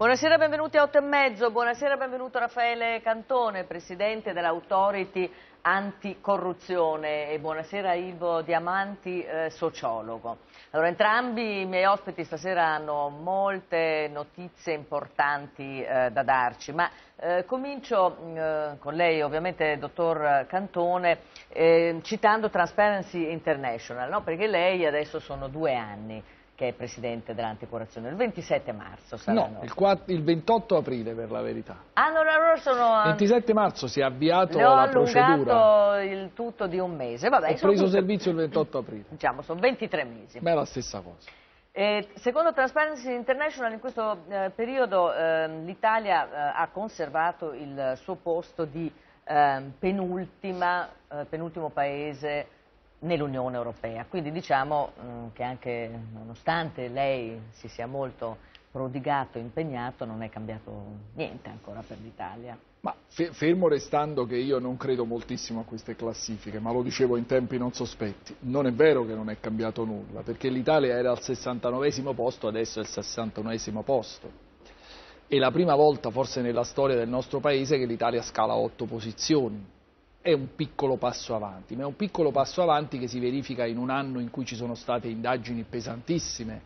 Buonasera, benvenuti a 8 e mezzo. Buonasera, benvenuto Raffaele Cantone, presidente dell'Autority Anticorruzione e buonasera Ivo Diamanti, eh, sociologo. Allora, entrambi i miei ospiti stasera hanno molte notizie importanti eh, da darci, ma eh, comincio eh, con lei, ovviamente, dottor Cantone, eh, citando Transparency International, no? perché lei adesso sono due anni che è presidente dell'anticorruzione, il 27 marzo saranno. No, il, 4, il, 28 aprile per la verità. Ah, no, allora sono... Il 27 marzo si è avviato ho la procedura. il tutto di un mese. Vabbè, ho preso tutte... servizio il 28 aprile. Diciamo, sono 23 mesi. Ma è la stessa cosa. E, secondo Transparency International in questo eh, periodo eh, l'Italia eh, ha conservato il suo posto di ehm, penultima, eh, penultimo paese nell'Unione Europea. Quindi diciamo mm, che anche nonostante lei si sia molto prodigato, impegnato, non è cambiato niente ancora per l'Italia. Ma fermo restando che io non credo moltissimo a queste classifiche, ma lo dicevo in tempi non sospetti, non è vero che non è cambiato nulla, perché l'Italia era al 69 posto, adesso è al 61 posto. È la prima volta forse nella storia del nostro Paese che l'Italia scala otto posizioni è un piccolo passo avanti, ma è un piccolo passo avanti che si verifica in un anno in cui ci sono state indagini pesantissime,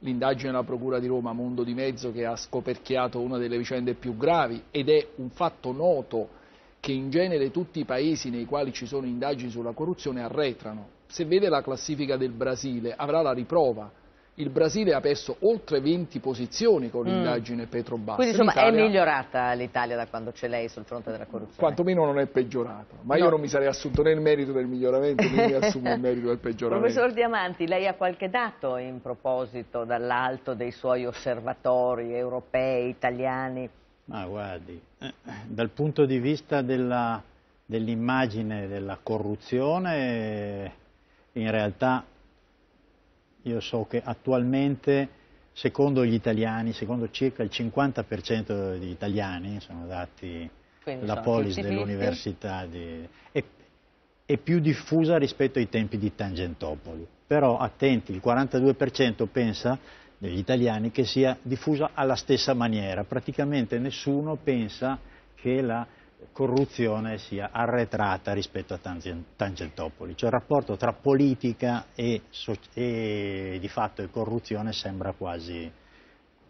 l'indagine della Procura di Roma Mondo di Mezzo che ha scoperchiato una delle vicende più gravi ed è un fatto noto che in genere tutti i paesi nei quali ci sono indagini sulla corruzione arretrano. Se vede la classifica del Brasile avrà la riprova, il Brasile ha perso oltre 20 posizioni con mm. l'indagine mm. Petrobras. Quindi insomma è migliorata l'Italia da quando c'è lei sul fronte della corruzione? Quantomeno non è peggiorata, ma no. io non mi sarei assunto né il merito del miglioramento né mi assumo il merito del peggioramento. Professor Diamanti, lei ha qualche dato in proposito dall'alto dei suoi osservatori europei, italiani? Ma guardi, eh, dal punto di vista dell'immagine dell della corruzione, in realtà io so che attualmente, secondo gli italiani, secondo circa il 50% degli italiani, sono dati dalla polis dell'università, di, è, è più diffusa rispetto ai tempi di Tangentopoli. Però attenti, il 42% pensa degli italiani che sia diffusa alla stessa maniera, praticamente nessuno pensa che la corruzione sia arretrata rispetto a Tangentopoli, cioè il rapporto tra politica e, e di fatto e corruzione sembra quasi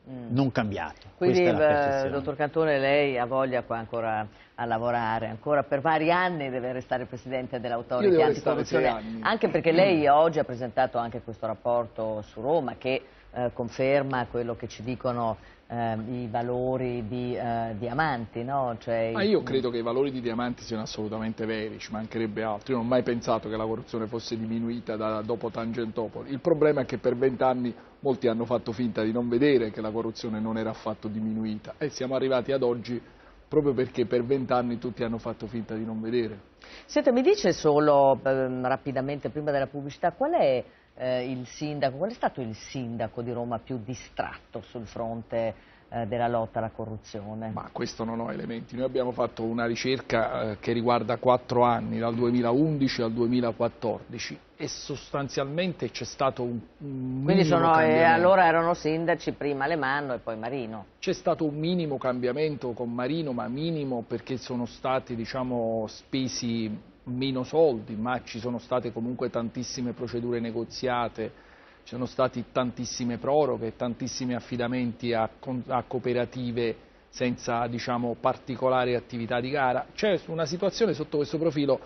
mm. non cambiato. Quindi, eh, dottor Cantone, lei ha voglia qua ancora a lavorare, ancora per vari anni deve restare Presidente dell'Autorità Anticorruzione, anche perché lei oggi ha presentato anche questo rapporto su Roma che eh, conferma quello che ci dicono eh, i valori di eh, Diamanti. No? Cioè, Ma io credo che i valori di Diamanti siano assolutamente veri, ci mancherebbe altro. Io non ho mai pensato che la corruzione fosse diminuita da, dopo Tangentopoli. Il problema è che per vent'anni molti hanno fatto finta di non vedere che la corruzione non era affatto diminuita e siamo arrivati ad oggi proprio perché per vent'anni tutti hanno fatto finta di non vedere. Senta, mi dice solo eh, rapidamente, prima della pubblicità, qual è eh, il sindaco, qual è stato il sindaco di Roma più distratto sul fronte eh, della lotta alla corruzione? Ma questo non ho elementi, noi abbiamo fatto una ricerca eh, che riguarda quattro anni, dal 2011 al 2014 e sostanzialmente c'è stato un, un Quindi sono, eh, allora erano sindaci prima Lemanno e poi Marino? C'è stato un minimo cambiamento con Marino, ma minimo perché sono stati diciamo, spesi meno soldi, ma ci sono state comunque tantissime procedure negoziate, ci sono state tantissime proroghe, tantissimi affidamenti a, a cooperative senza diciamo, particolari attività di gara. C'è una situazione sotto questo profilo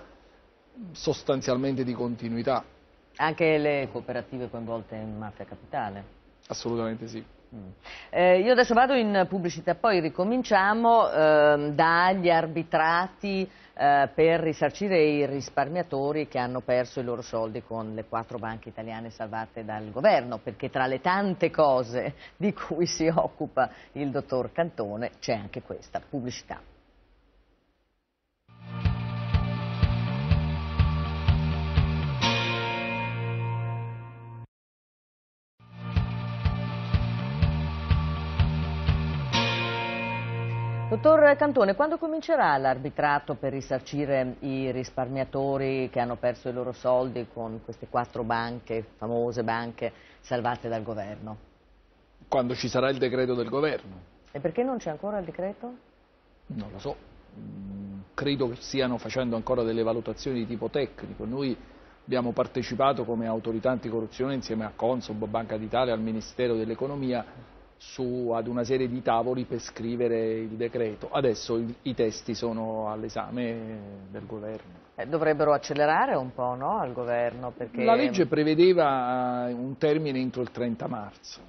sostanzialmente di continuità. Anche le cooperative coinvolte in mafia capitale? Assolutamente sì. Mm. Eh, io adesso vado in pubblicità, poi ricominciamo eh, dagli arbitrati eh, per risarcire i risparmiatori che hanno perso i loro soldi con le quattro banche italiane salvate dal governo, perché tra le tante cose di cui si occupa il dottor Cantone c'è anche questa pubblicità. Dottor Cantone, quando comincerà l'arbitrato per risarcire i risparmiatori che hanno perso i loro soldi con queste quattro banche, famose banche, salvate dal governo? Quando ci sarà il decreto del governo. E perché non c'è ancora il decreto? Non lo so, mm, credo che stiano facendo ancora delle valutazioni di tipo tecnico. Noi abbiamo partecipato come autorità anticorruzione insieme a Consob, Banca d'Italia, al Ministero dell'Economia su, ad una serie di tavoli per scrivere il decreto. Adesso il, i testi sono all'esame del governo. Eh, dovrebbero accelerare un po' no, al governo? Perché... La legge prevedeva un termine entro il 30 marzo,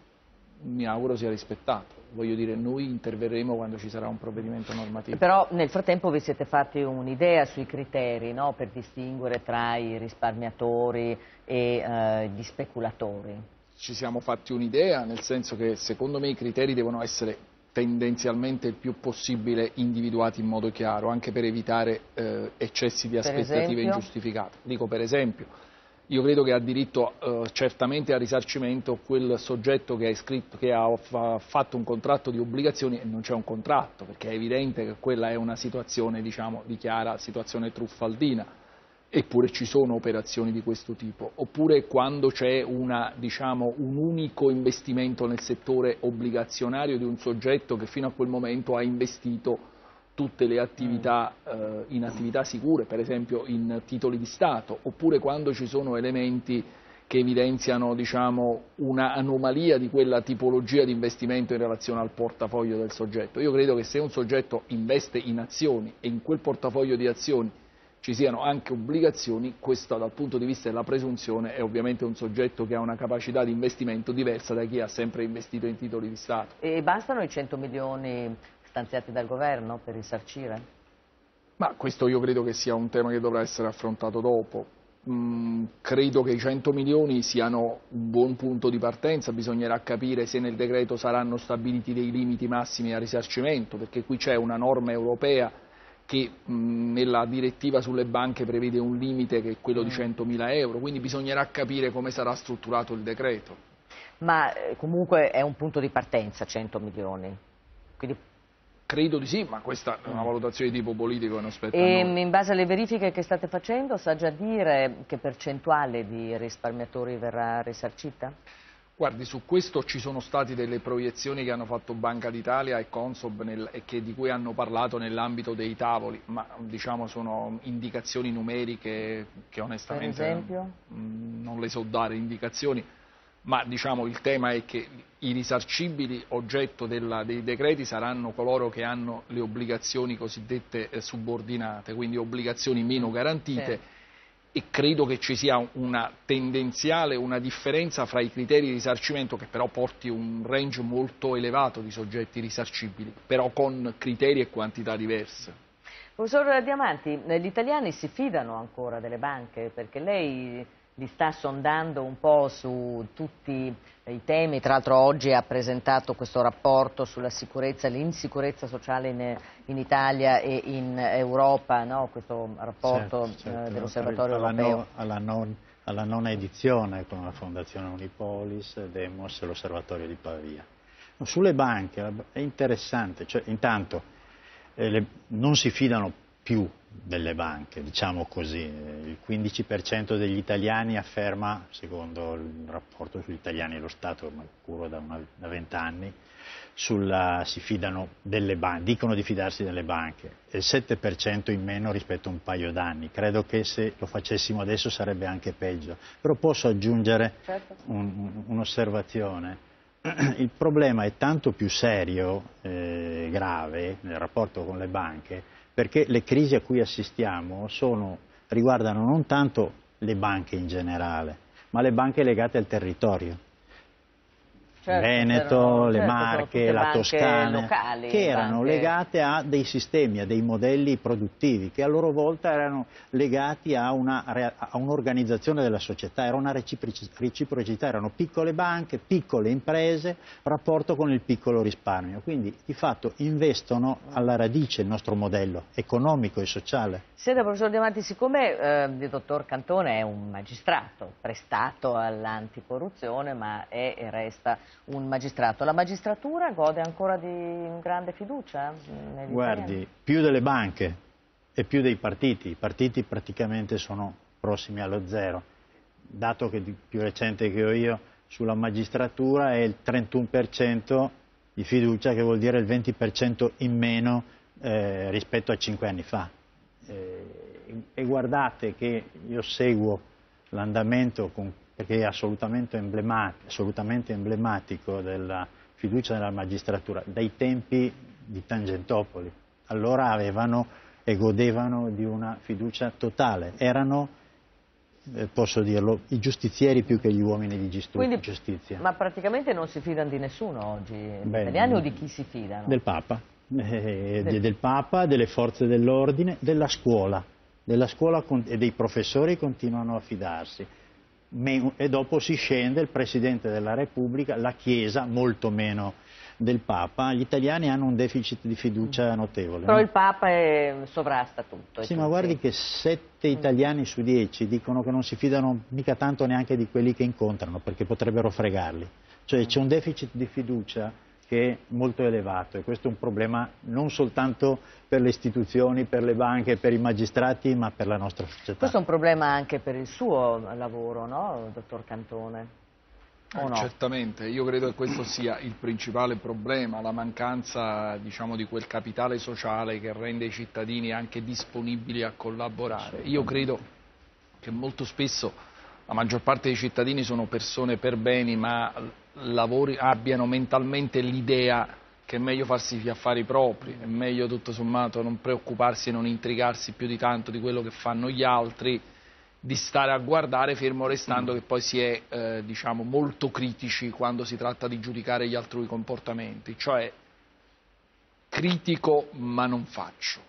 mi auguro sia rispettato. Voglio dire, noi interverremo quando ci sarà un provvedimento normativo. Però nel frattempo vi siete fatti un'idea sui criteri no, per distinguere tra i risparmiatori e eh, gli speculatori? Ci siamo fatti un'idea, nel senso che secondo me i criteri devono essere tendenzialmente il più possibile individuati in modo chiaro, anche per evitare eh, eccessi di aspettative ingiustificate. Dico per esempio, io credo che ha diritto eh, certamente al risarcimento quel soggetto che ha, iscritto, che ha fatto un contratto di obbligazioni e non c'è un contratto, perché è evidente che quella è una situazione diciamo, di chiara situazione truffaldina eppure ci sono operazioni di questo tipo, oppure quando c'è diciamo, un unico investimento nel settore obbligazionario di un soggetto che fino a quel momento ha investito tutte le attività eh, in attività sicure, per esempio in titoli di Stato, oppure quando ci sono elementi che evidenziano diciamo, un'anomalia di quella tipologia di investimento in relazione al portafoglio del soggetto. Io credo che se un soggetto investe in azioni e in quel portafoglio di azioni ci siano anche obbligazioni, questo dal punto di vista della presunzione è ovviamente un soggetto che ha una capacità di investimento diversa da chi ha sempre investito in titoli di Stato. E bastano i 100 milioni stanziati dal governo per risarcire? Ma questo io credo che sia un tema che dovrà essere affrontato dopo. Mm, credo che i 100 milioni siano un buon punto di partenza, bisognerà capire se nel decreto saranno stabiliti dei limiti massimi a risarcimento, perché qui c'è una norma europea che mh, nella direttiva sulle banche prevede un limite che è quello di 100.000 mm. euro, quindi bisognerà capire come sarà strutturato il decreto. Ma eh, comunque è un punto di partenza 100 milioni? Quindi... Credo di sì, ma questa è una mm. valutazione di tipo politico e non spetta E in base alle verifiche che state facendo sa già dire che percentuale di risparmiatori verrà risarcita? Guardi, su questo ci sono state delle proiezioni che hanno fatto Banca d'Italia e Consob nel, e che, di cui hanno parlato nell'ambito dei tavoli, ma diciamo sono indicazioni numeriche che onestamente mm, non le so dare indicazioni, ma diciamo il tema è che i risarcibili oggetto della, dei decreti saranno coloro che hanno le obbligazioni cosiddette eh, subordinate, quindi obbligazioni meno garantite. Sì e credo che ci sia una tendenziale, una differenza fra i criteri di risarcimento che però porti un range molto elevato di soggetti risarcibili, però con criteri e quantità diverse. Professor Diamanti, gli italiani si fidano ancora delle banche perché lei li sta sondando un po' su tutti i temi, tra l'altro oggi ha presentato questo rapporto sulla sicurezza e l'insicurezza sociale in, in, Italia e in Europa, no? questo rapporto certo, certo. eh, dell'Osservatorio Europeo. Alla, non, alla, nona edizione con la Fondazione Unipolis, Demos e l'Osservatorio di Pavia. Sulle banche è interessante, cioè, intanto eh, le, non si fidano più delle banche, diciamo così. Il 15% degli italiani afferma, secondo il rapporto sugli italiani e lo Stato, ormai curo da, vent'anni, si fidano delle banche, dicono di fidarsi delle banche, e il 7% in meno rispetto a un paio d'anni. Credo che se lo facessimo adesso sarebbe anche peggio. Però posso aggiungere certo. un'osservazione. Il problema è tanto più serio e eh, grave nel rapporto con le banche perché le crisi a cui assistiamo sono, riguardano non tanto le banche in generale, ma le banche legate al territorio certo, Veneto, le certo, Marche, la Toscana, locali, che erano banche... legate a dei sistemi, a dei modelli produttivi, che a loro volta erano legati a, un'organizzazione un della società, era una reciprocità, erano piccole banche, piccole imprese, rapporto con il piccolo risparmio. Quindi di fatto investono alla radice il nostro modello economico e sociale. Senta, professor Diamanti, siccome eh, il dottor Cantone è un magistrato prestato all'anticorruzione, ma è e resta un magistrato. La magistratura gode ancora di grande fiducia? Guardi, italiani? più delle banche e più dei partiti. I partiti praticamente sono prossimi allo zero. Dato che il più recente che ho io sulla magistratura è il 31% di fiducia, che vuol dire il 20% in meno eh, rispetto a cinque anni fa. Eh, e guardate che io seguo l'andamento perché è assolutamente emblematico, assolutamente emblematico della fiducia nella magistratura, dai tempi di Tangentopoli. Allora avevano e godevano di una fiducia totale, erano eh, posso dirlo, i giustizieri più che gli uomini di Quindi, giustizia. Ma praticamente non si fidano di nessuno oggi, gli Beh, italiani o di chi si fidano? Del Papa, eh, del... del Papa, delle forze dell'ordine, della scuola, della scuola e dei professori continuano a fidarsi. E dopo si scende il Presidente della Repubblica, la Chiesa molto meno del Papa, gli italiani hanno un deficit di fiducia notevole. Però no? il Papa è, sovrasta tutto. Sì, ma guardi che sette italiani su dieci dicono che non si fidano mica tanto neanche di quelli che incontrano, perché potrebbero fregarli. Cioè c'è un deficit di fiducia che è molto elevato e questo è un problema non soltanto per le istituzioni, per le banche, per i magistrati, ma per la nostra società. Questo è un problema anche per il suo lavoro, no, dottor Cantone? Eh, no? Certamente, io credo che questo sia il principale problema, la mancanza diciamo, di quel capitale sociale che rende i cittadini anche disponibili a collaborare. Io credo che molto spesso la maggior parte dei cittadini sono persone per beni ma lavori, abbiano mentalmente l'idea che è meglio farsi gli affari propri, è meglio tutto sommato non preoccuparsi e non intrigarsi più di tanto di quello che fanno gli altri di stare a guardare fermo restando che poi si è eh, diciamo, molto critici quando si tratta di giudicare gli altrui comportamenti, cioè critico ma non faccio.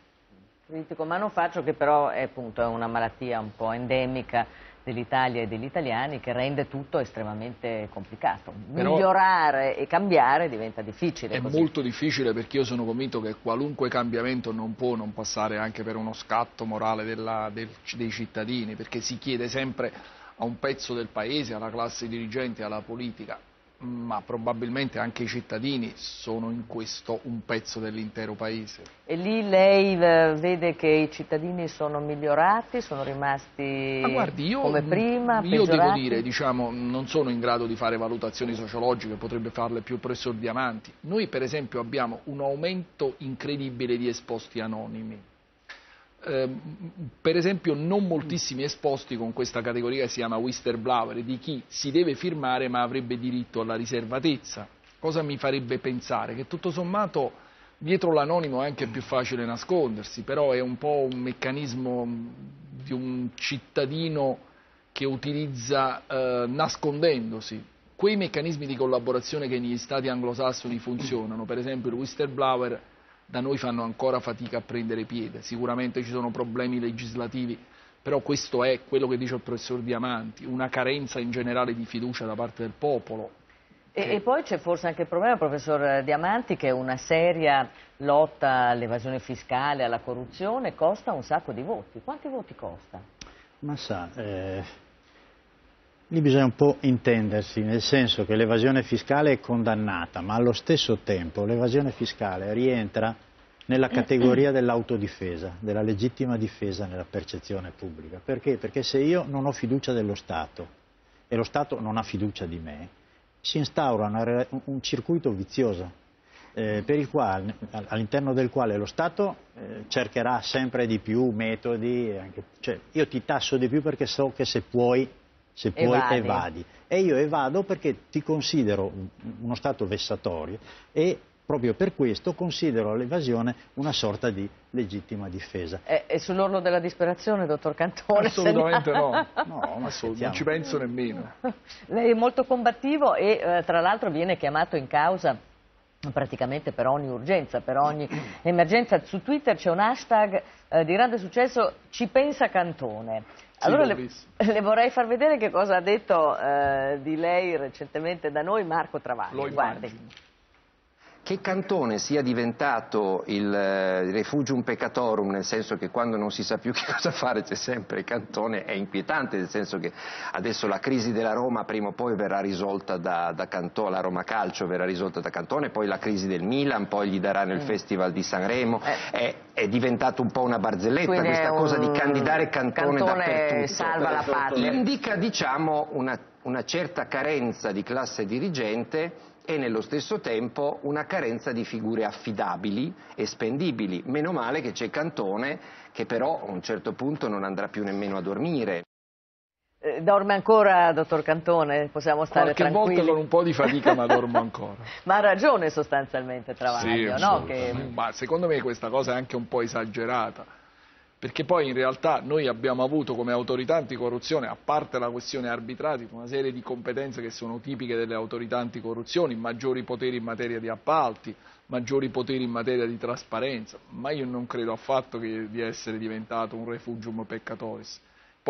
Critico ma non faccio che però è, appunto, è una malattia un po' endemica dell'Italia e degli italiani che rende tutto estremamente complicato. Però Migliorare e cambiare diventa difficile. È così. molto difficile perché io sono convinto che qualunque cambiamento non può non passare anche per uno scatto morale della, del, dei cittadini, perché si chiede sempre a un pezzo del paese, alla classe dirigente, alla politica, ma probabilmente anche i cittadini sono in questo un pezzo dell'intero paese. E lì lei eh, vede che i cittadini sono migliorati, sono rimasti guardi, io, come prima, Io devo dire, diciamo, non sono in grado di fare valutazioni sociologiche, potrebbe farle più il professor Diamanti. Noi per esempio abbiamo un aumento incredibile di esposti anonimi Ehm, per esempio non moltissimi esposti con questa categoria che si chiama whistleblower, di chi si deve firmare ma avrebbe diritto alla riservatezza. Cosa mi farebbe pensare? Che tutto sommato dietro l'anonimo è anche più facile nascondersi, però è un po' un meccanismo di un cittadino che utilizza eh, nascondendosi. Quei meccanismi di collaborazione che negli stati anglosassoni funzionano, per esempio il whistleblower da noi fanno ancora fatica a prendere piede, sicuramente ci sono problemi legislativi, però questo è quello che dice il professor Diamanti, una carenza in generale di fiducia da parte del popolo. E, e poi c'è forse anche il problema, professor Diamanti, che una seria lotta all'evasione fiscale, alla corruzione, costa un sacco di voti. Quanti voti costa? Ma sa, eh, Lì bisogna un po' intendersi, nel senso che l'evasione fiscale è condannata, ma allo stesso tempo l'evasione fiscale rientra nella categoria dell'autodifesa, della legittima difesa nella percezione pubblica. Perché? Perché se io non ho fiducia dello Stato e lo Stato non ha fiducia di me, si instaura una, un circuito vizioso eh, all'interno del quale lo Stato eh, cercherà sempre di più metodi, anche, cioè io ti tasso di più perché so che se puoi se poi evadi. evadi. E io evado perché ti considero uno Stato vessatorio e proprio per questo considero l'evasione una sorta di legittima difesa. È, è sull'orlo della disperazione, dottor Cantone? Assolutamente no, no assolutamente, non ci penso nemmeno. Lei è molto combattivo e eh, tra l'altro viene chiamato in causa praticamente per ogni urgenza, per ogni emergenza. Su Twitter c'è un hashtag eh, di grande successo, ci pensa Cantone. Allora le, le, vorrei far vedere che cosa ha detto eh, di lei recentemente da noi Marco Travaglio. Guardi che Cantone sia diventato il eh, refugium peccatorum, nel senso che quando non si sa più che cosa fare c'è sempre Cantone, è inquietante, nel senso che adesso la crisi della Roma prima o poi verrà risolta da, da Cantone, la Roma Calcio verrà risolta da Cantone, poi la crisi del Milan, poi gli daranno il mm. Festival di Sanremo, eh. è, è diventato un po' una barzelletta questa cosa di candidare Cantone, Cantone dappertutto. salva la patria. Indica diciamo una una certa carenza di classe dirigente e nello stesso tempo una carenza di figure affidabili e spendibili. Meno male che c'è Cantone che però a un certo punto non andrà più nemmeno a dormire. Eh, dorme ancora, dottor Cantone? Possiamo stare Qualche tranquilli? volta con un po' di fatica, ma dormo ancora. ma ha ragione sostanzialmente Travaglio, sì, no? Che... Ma secondo me questa cosa è anche un po' esagerata, perché poi in realtà noi abbiamo avuto come autorità anticorruzione, a parte la questione arbitrati, una serie di competenze che sono tipiche delle autorità anticorruzione, maggiori poteri in materia di appalti, maggiori poteri in materia di trasparenza, ma io non credo affatto di essere diventato un refugium peccatoris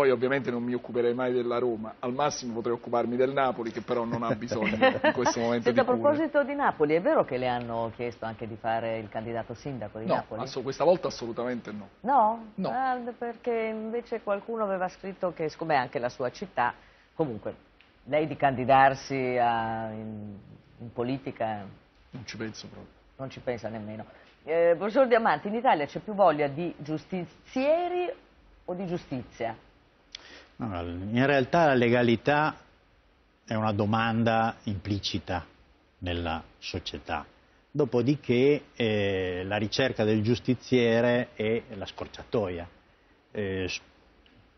poi ovviamente non mi occuperei mai della Roma, al massimo potrei occuparmi del Napoli che però non ha bisogno in questo momento Senta, di a proposito di Napoli, è vero che le hanno chiesto anche di fare il candidato sindaco di no, Napoli? No, questa volta assolutamente no. No? No. Ah, perché invece qualcuno aveva scritto che, siccome è anche la sua città, comunque lei di candidarsi a, in, in, politica... Non ci penso proprio. Non ci pensa nemmeno. Eh, professor Diamanti, in Italia c'è più voglia di giustizieri o di giustizia? In realtà la legalità è una domanda implicita nella società, dopodiché eh, la ricerca del giustiziere è la scorciatoia, eh,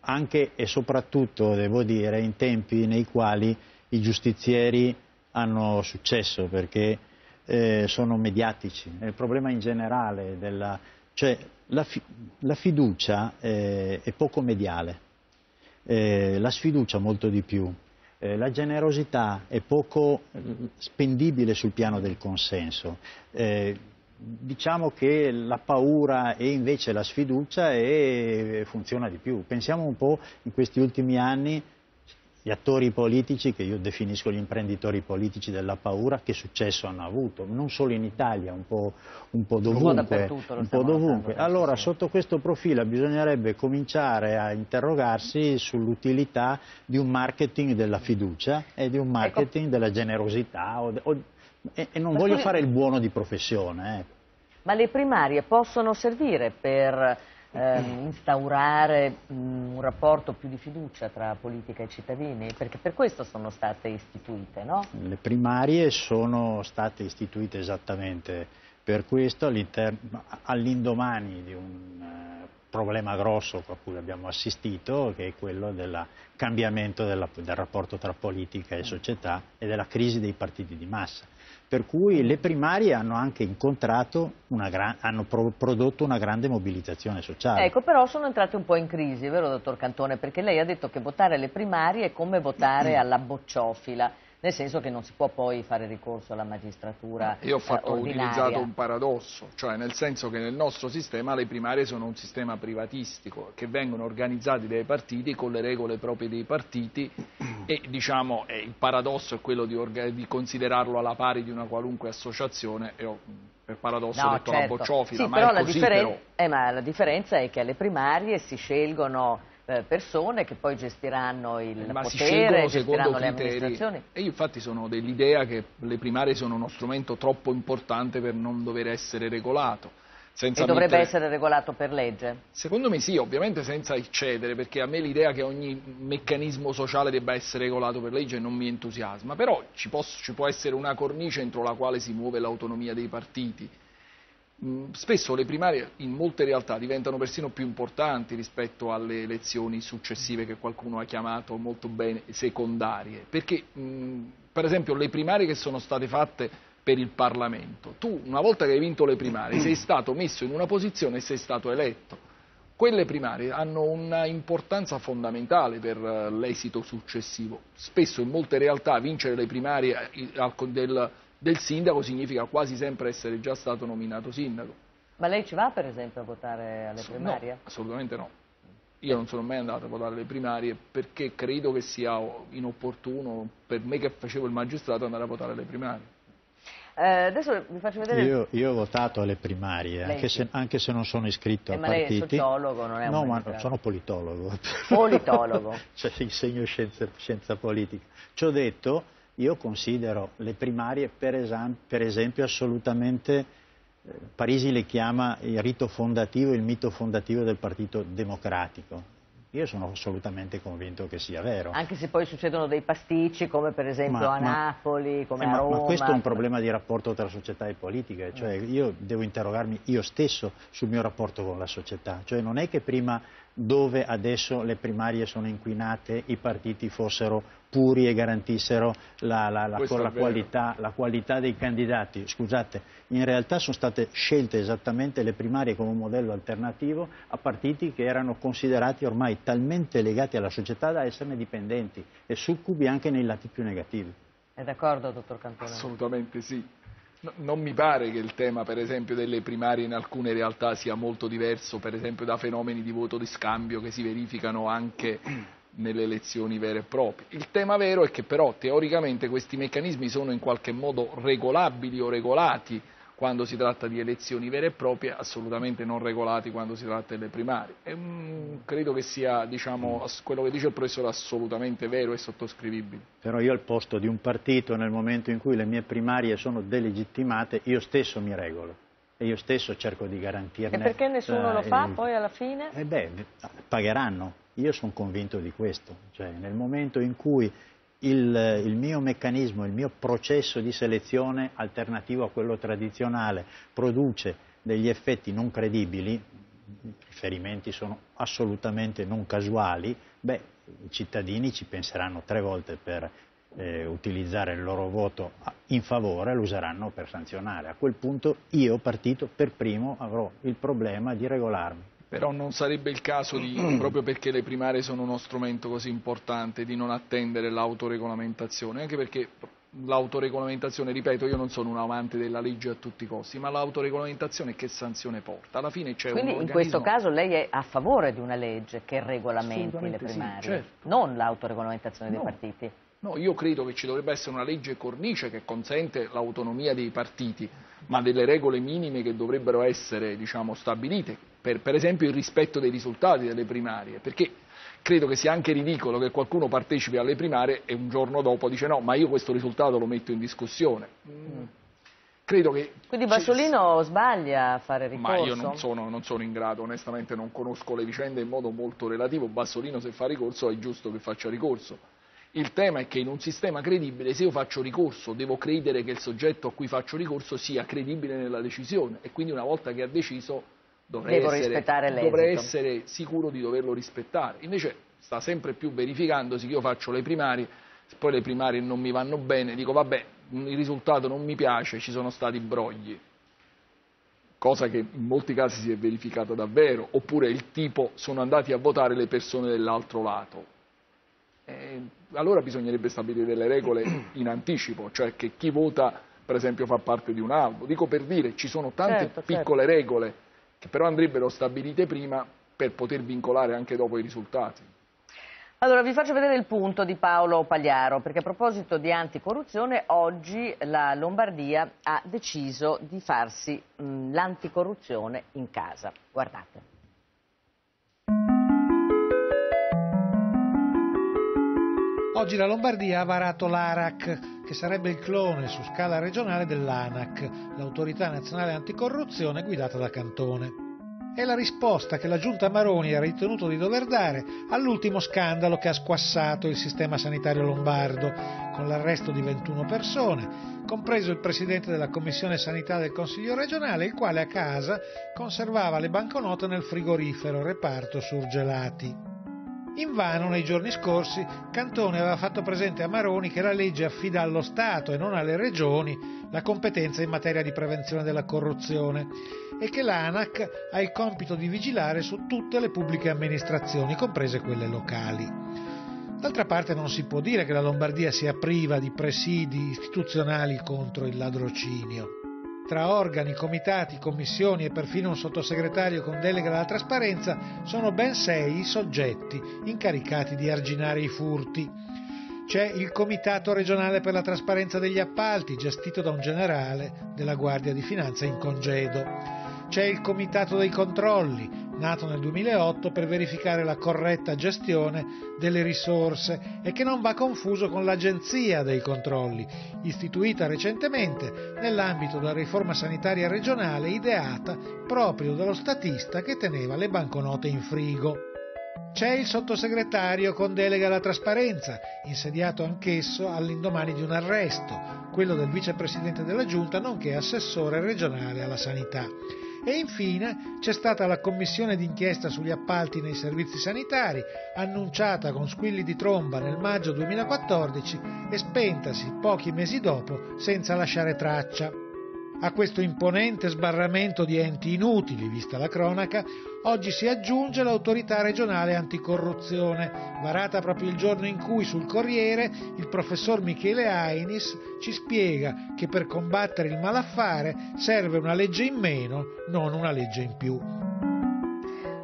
anche e soprattutto, devo dire, in tempi nei quali i giustizieri hanno successo perché eh, sono mediatici. È il problema in generale della... cioè la, fi la fiducia eh, è poco mediale eh, la sfiducia molto di più, eh, la generosità è poco eh, spendibile sul piano del consenso. Eh, diciamo che la paura e invece la sfiducia e funziona di più. Pensiamo un po' in questi ultimi anni gli attori politici, che io definisco gli imprenditori politici della paura, che successo hanno avuto, non solo in Italia, un po', un po dovunque. Un po' dovunque. Allora, sotto questo profilo bisognerebbe cominciare a interrogarsi sull'utilità di un marketing della fiducia e di un ecco. marketing ecco. della generosità. O, o, e, e, non Ma voglio scusi... fare il buono di professione. Eh. Ma le primarie possono servire per ehm, instaurare mh, un rapporto più di fiducia tra politica e cittadini? Perché per questo sono state istituite, no? Le primarie sono state istituite esattamente per questo all'indomani di un eh, problema grosso a cui abbiamo assistito, che è quello del cambiamento della, del rapporto tra politica e società e della crisi dei partiti di massa per cui le primarie hanno anche incontrato, gran, hanno pro, prodotto una grande mobilitazione sociale. Ecco, però sono entrate un po' in crisi, vero dottor Cantone? Perché lei ha detto che votare alle primarie è come votare alla bocciofila nel senso che non si può poi fare ricorso alla magistratura Io ho, fatto, eh, ho utilizzato un paradosso, cioè nel senso che nel nostro sistema le primarie sono un sistema privatistico, che vengono organizzati dai partiti con le regole proprie dei partiti e diciamo eh, il paradosso è quello di, di, considerarlo alla pari di una qualunque associazione e ho per paradosso no, detto certo. la bocciofila, sì, ma, però la, così, differen però. Eh, ma la differenza è che alle primarie si scelgono eh, persone che poi gestiranno il Ma potere, gestiranno le amministrazioni. E io infatti sono dell'idea che le primarie sono uno strumento troppo importante per non dover essere regolato. Senza e dovrebbe mettere... essere regolato per legge? Secondo me sì, ovviamente senza eccedere, perché a me l'idea che ogni meccanismo sociale debba essere regolato per legge non mi entusiasma, però ci, posso, ci può essere una cornice entro la quale si muove l'autonomia dei partiti spesso le primarie in molte realtà diventano persino più importanti rispetto alle elezioni successive che qualcuno ha chiamato molto bene secondarie, perché mm, per esempio le primarie che sono state fatte per il Parlamento, tu una volta che hai vinto le primarie sei stato messo in una posizione e sei stato eletto. Quelle primarie hanno un'importanza fondamentale per eh, l'esito successivo. Spesso in molte realtà vincere le primarie eh, del del sindaco significa quasi sempre essere già stato nominato sindaco. Ma lei ci va per esempio a votare alle primarie? No, assolutamente no. Io non sono mai andato a votare alle primarie perché credo che sia inopportuno per me che facevo il magistrato andare a votare alle primarie. Eh, adesso vi faccio vedere... Io, io, ho votato alle primarie, anche se, anche se, non sono iscritto eh, a ma partiti. Ma lei è sociologo, non è No, ma sono politologo. Politologo. cioè insegno scienza, scienza politica. Ci ho detto io considero le primarie, per, esam- per esempio, assolutamente, eh, Parisi le chiama il rito fondativo, il mito fondativo del Partito Democratico. Io sono assolutamente convinto che sia vero. Anche se poi succedono dei pasticci, come per esempio ma, a Napoli, come eh, a ma, Roma. Ma questo è un problema di rapporto tra società e politica, cioè io devo interrogarmi io stesso sul mio rapporto con la società, cioè non è che prima dove adesso le primarie sono inquinate i partiti fossero puri e garantissero la, la, la, la, qualità, la, qualità, dei candidati. Scusate, in realtà sono state scelte esattamente le primarie come un modello alternativo a partiti che erano considerati ormai talmente legati alla società da esserne dipendenti e succubi anche nei lati più negativi. È d'accordo, dottor Cantone? Assolutamente sì. No, non mi pare che il tema, per esempio, delle primarie in alcune realtà sia molto diverso, per esempio, da fenomeni di voto di scambio che si verificano anche nelle elezioni vere e proprie. Il tema vero è che però teoricamente questi meccanismi sono in qualche modo regolabili o regolati quando si tratta di elezioni vere e proprie, assolutamente non regolati quando si tratta delle primarie. E, mh, credo che sia, diciamo, quello che dice il professore assolutamente vero e sottoscrivibile. Però io al posto di un partito, nel momento in cui le mie primarie sono delegittimate, io stesso mi regolo e io stesso cerco di garantirne... E perché nessuno uh, lo fa il... poi alla fine? Eh beh, pagheranno. Io sono convinto di questo. Cioè, nel momento in cui il, il, mio meccanismo, il mio processo di selezione alternativo a quello tradizionale produce degli effetti non credibili, i riferimenti sono assolutamente non casuali, beh, i cittadini ci penseranno tre volte per eh, utilizzare il loro voto in favore, lo useranno per sanzionare. A quel punto io, partito, per primo avrò il problema di regolarmi però non sarebbe il caso di, proprio perché le primarie sono uno strumento così importante, di non attendere l'autoregolamentazione, anche perché l'autoregolamentazione, ripeto, io non sono un amante della legge a tutti i costi, ma l'autoregolamentazione che sanzione porta? Alla fine c'è Quindi un in questo caso lei è a favore di una legge che regolamenti le primarie, sì, certo. non l'autoregolamentazione no. dei partiti? No, io credo che ci dovrebbe essere una legge cornice che consente l'autonomia dei partiti, ma delle regole minime che dovrebbero essere diciamo, stabilite, per, per esempio il rispetto dei risultati delle primarie, perché credo che sia anche ridicolo che qualcuno partecipi alle primarie e un giorno dopo dice no, ma io questo risultato lo metto in discussione. Mm. Credo che Quindi Bassolino sbaglia a fare ricorso? Ma io non sono, non sono, in grado, onestamente non conosco le vicende in modo molto relativo, Bassolino se fa ricorso è giusto che faccia ricorso. Il tema è che in un sistema credibile se io faccio ricorso devo credere che il soggetto a cui faccio ricorso sia credibile nella decisione e quindi una volta che ha deciso dovrei, essere, dovrei essere, sicuro di doverlo rispettare. Invece sta sempre più verificandosi che io faccio le primarie, poi le primarie non mi vanno bene, dico vabbè, il risultato non mi piace, ci sono stati brogli. Cosa che in molti casi si è verificata davvero, oppure il tipo sono andati a votare le persone dell'altro lato. E allora bisognerebbe stabilire delle regole in anticipo, cioè che chi vota per esempio fa parte di un albo. Dico per dire, ci sono tante certo, piccole certo. regole che però andrebbero stabilite prima per poter vincolare anche dopo i risultati. Allora vi faccio vedere il punto di Paolo Pagliaro, perché a proposito di anticorruzione, oggi la Lombardia ha deciso di farsi l'anticorruzione in casa. Guardate. Oggi la Lombardia ha varato l'ARAC, che sarebbe il clone su scala regionale dell'ANAC, l'autorità nazionale anticorruzione guidata da Cantone. È la risposta che la giunta Maroni ha ritenuto di dover dare all'ultimo scandalo che ha squassato il sistema sanitario lombardo, con l'arresto di 21 persone, compreso il presidente della commissione sanità del Consiglio regionale, il quale a casa conservava le banconote nel frigorifero reparto surgelati. Invano nei giorni scorsi Cantone aveva fatto presente a Maroni che la legge affida allo Stato e non alle regioni la competenza in materia di prevenzione della corruzione e che l'ANAC ha il compito di vigilare su tutte le pubbliche amministrazioni, comprese quelle locali. D'altra parte non si può dire che la Lombardia sia priva di presidi istituzionali contro il ladrocinio tra organi, comitati, commissioni e perfino un sottosegretario con delega alla trasparenza, sono ben sei i soggetti incaricati di arginare i furti. C'è il Comitato regionale per la trasparenza degli appalti, gestito da un generale della Guardia di Finanza in congedo. C'è il Comitato dei controlli, nato nel 2008 per verificare la corretta gestione delle risorse e che non va confuso con l'Agenzia dei controlli, istituita recentemente nell'ambito della riforma sanitaria regionale ideata proprio dallo statista che teneva le banconote in frigo. C'è il sottosegretario con delega alla trasparenza, insediato anch'esso all'indomani di un arresto, quello del vicepresidente della giunta nonché assessore regionale alla sanità. E infine c'è stata la commissione d'inchiesta sugli appalti nei servizi sanitari, annunciata con squilli di tromba nel maggio 2014 e spentasi pochi mesi dopo senza lasciare traccia. A questo imponente sbarramento di enti inutili, vista la cronaca, oggi si aggiunge l'autorità regionale anticorruzione, varata proprio il giorno in cui sul Corriere il professor Michele Ainis ci spiega che per combattere il malaffare serve una legge in meno, non una legge in più.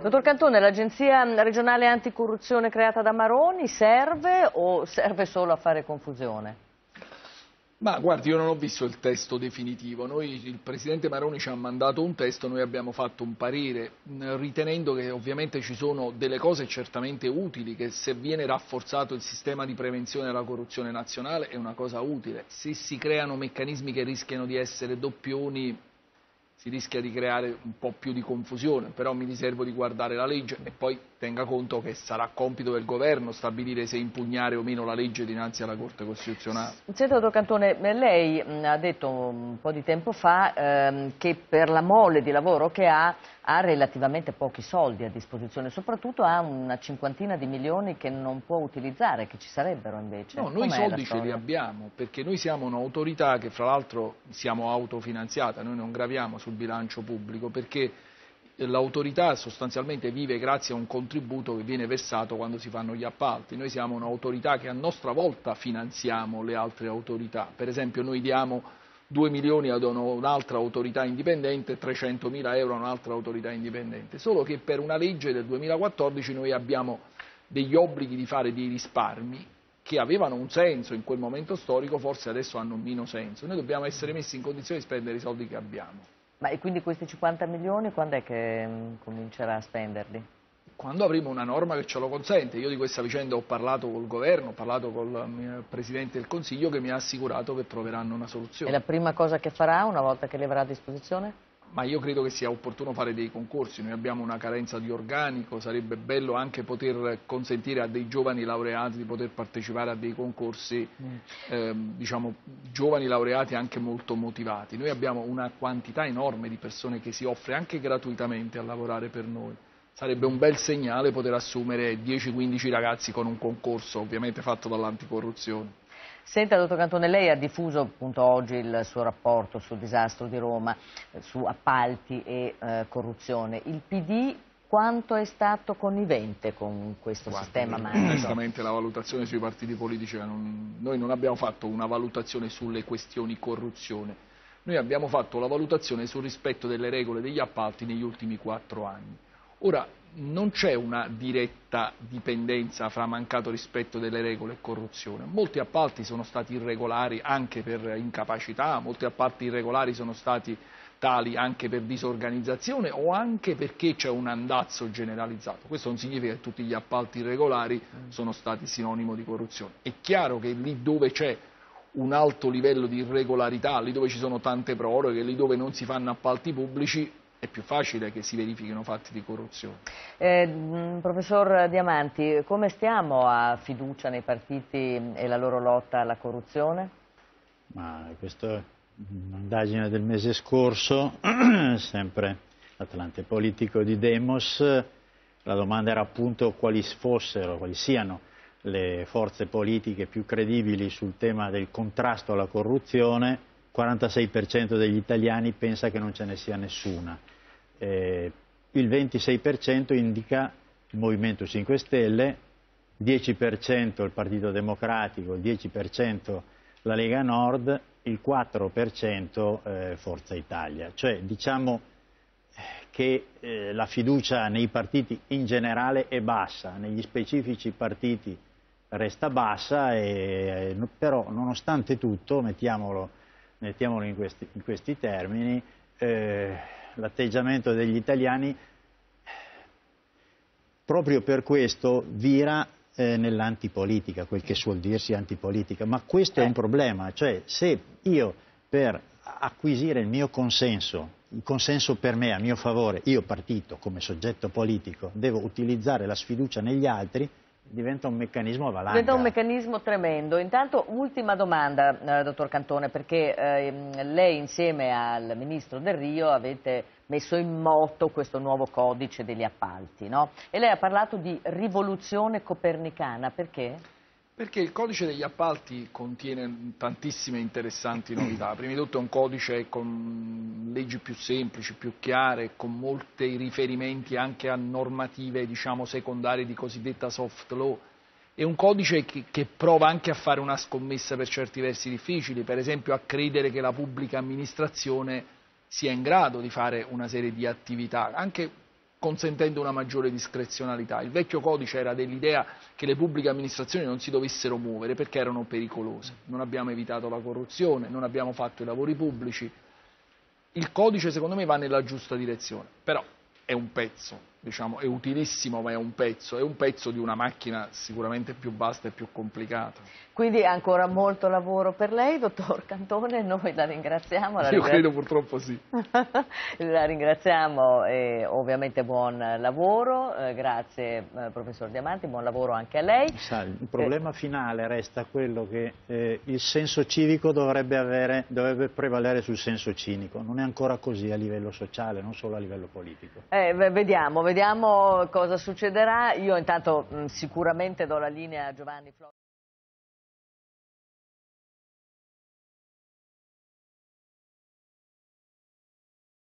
Dottor Cantone, l'agenzia regionale anticorruzione creata da Maroni serve o serve solo a fare confusione? Ma guardi, io non ho visto il testo definitivo, noi, il Presidente Maroni ci ha mandato un testo, noi abbiamo fatto un parere, ritenendo che ovviamente ci sono delle cose certamente utili, che se viene rafforzato il sistema di prevenzione della corruzione nazionale è una cosa utile, se si creano meccanismi che rischiano di essere doppioni si rischia di creare un po' più di confusione, però mi riservo di guardare la legge e poi tenga conto che sarà compito del governo stabilire se impugnare o meno la legge dinanzi alla Corte Costituzionale. Senta, dottor Cantone, lei ha detto un po' di tempo fa ehm, che per la mole di lavoro che ha ha relativamente pochi soldi a disposizione, soprattutto ha una cinquantina di milioni che non può utilizzare, che ci sarebbero invece. No, noi i soldi ce li abbiamo, perché noi siamo un'autorità che fra l'altro siamo autofinanziata, noi non graviamo sul bilancio pubblico, perché l'autorità sostanzialmente vive grazie a un contributo che viene versato quando si fanno gli appalti. Noi siamo un'autorità che a nostra volta finanziamo le altre autorità. Per esempio noi diamo 2 milioni ad un'altra autorità indipendente e 300 mila euro a un'altra autorità indipendente. Solo che per una legge del 2014 noi abbiamo degli obblighi di fare dei risparmi che avevano un senso in quel momento storico, forse adesso hanno meno senso. Noi dobbiamo essere messi in condizione di spendere i soldi che abbiamo. Ma e quindi questi 50 milioni quando è che mm, comincerà a spenderli? Quando avremo una norma che ce lo consente. Io di questa vicenda ho parlato col governo, ho parlato col mm, Presidente del Consiglio che mi ha assicurato che troveranno una soluzione. E la prima cosa che farà una volta che le avrà a disposizione? Ma io credo che sia opportuno fare dei concorsi, noi abbiamo una carenza di organico, sarebbe bello anche poter consentire a dei giovani laureati di poter partecipare a dei concorsi, mm. eh, diciamo, giovani laureati anche molto motivati. Noi abbiamo una quantità enorme di persone che si offre anche gratuitamente a lavorare per noi. Sarebbe un bel segnale poter assumere 10-15 ragazzi con un concorso, ovviamente fatto dall'anticorruzione. Senta, dottor Cantone, lei ha diffuso appunto oggi il suo rapporto sul disastro di Roma, eh, su appalti e eh, corruzione. Il PD quanto è stato connivente con questo Guarda, sistema magico? Onestamente la valutazione sui partiti politici, non, noi non abbiamo fatto una valutazione sulle questioni corruzione, noi abbiamo fatto la valutazione sul rispetto delle regole degli appalti negli ultimi quattro anni. Ora, non c'è una diretta dipendenza fra mancato rispetto delle regole e corruzione. Molti appalti sono stati irregolari anche per incapacità, molti appalti irregolari sono stati tali anche per disorganizzazione o anche perché c'è un andazzo generalizzato. Questo non significa che tutti gli appalti irregolari sono stati sinonimo di corruzione. È chiaro che lì dove c'è un alto livello di irregolarità, lì dove ci sono tante proroghe, lì dove non si fanno appalti pubblici, è più facile che si verifichino fatti di corruzione. Eh, professor Diamanti, come stiamo a fiducia nei partiti e la loro lotta alla corruzione? Ma questa è un'indagine del mese scorso, sempre l'Atlante politico di Demos, la domanda era appunto quali fossero, quali siano le forze politiche più credibili sul tema del contrasto alla corruzione 46% degli italiani pensa che non ce ne sia nessuna. Eh, il 26% indica il Movimento 5 Stelle, 10% il Partito Democratico, il 10% la Lega Nord, il 4% eh, Forza Italia. Cioè diciamo eh, che eh, la fiducia nei partiti in generale è bassa, negli specifici partiti resta bassa, e, eh, però nonostante tutto, mettiamolo mettiamolo in questi, in questi termini, eh, l'atteggiamento degli italiani proprio per questo vira eh, nell'antipolitica, quel che suol dirsi antipolitica, ma questo è un eh. problema, cioè se io per acquisire il mio consenso il consenso per me a mio favore, io partito come soggetto politico, devo utilizzare la sfiducia negli altri, diventa un meccanismo valanga. Diventa un meccanismo tremendo. Intanto, ultima domanda, eh, dottor Cantone, perché eh, lei insieme al Ministro Del Rio avete messo in moto questo nuovo codice degli appalti, no? E lei ha parlato di rivoluzione copernicana, perché? Perché il codice degli appalti contiene tantissime interessanti novità. Prima di tutto è un codice con leggi più semplici, più chiare, con molti riferimenti anche a normative diciamo, secondarie di cosiddetta soft law. È un codice che, che, prova anche a fare una scommessa per certi versi difficili, per esempio a credere che la pubblica amministrazione sia in grado di fare una serie di attività, anche consentendo una maggiore discrezionalità. Il vecchio codice era dell'idea che le pubbliche amministrazioni non si dovessero muovere perché erano pericolose. Non abbiamo evitato la corruzione, non abbiamo fatto i lavori pubblici. Il codice secondo me va nella giusta direzione, però è un pezzo, diciamo, è utilissimo ma è un pezzo, è un pezzo di una macchina sicuramente più vasta e più complicata. Quindi ancora molto lavoro per lei, dottor Cantone, noi la ringraziamo. La Io ringra... credo purtroppo sì. la ringraziamo e ovviamente buon lavoro, eh, grazie eh, professor Diamanti, buon lavoro anche a lei. Sa, il problema eh... finale resta quello che eh, il senso civico dovrebbe, avere, dovrebbe prevalere sul senso cinico, non è ancora così a livello sociale, non solo a livello politico. Eh, vediamo, vediamo cosa succederà. Io intanto mh, sicuramente do la linea a Giovanni Flores.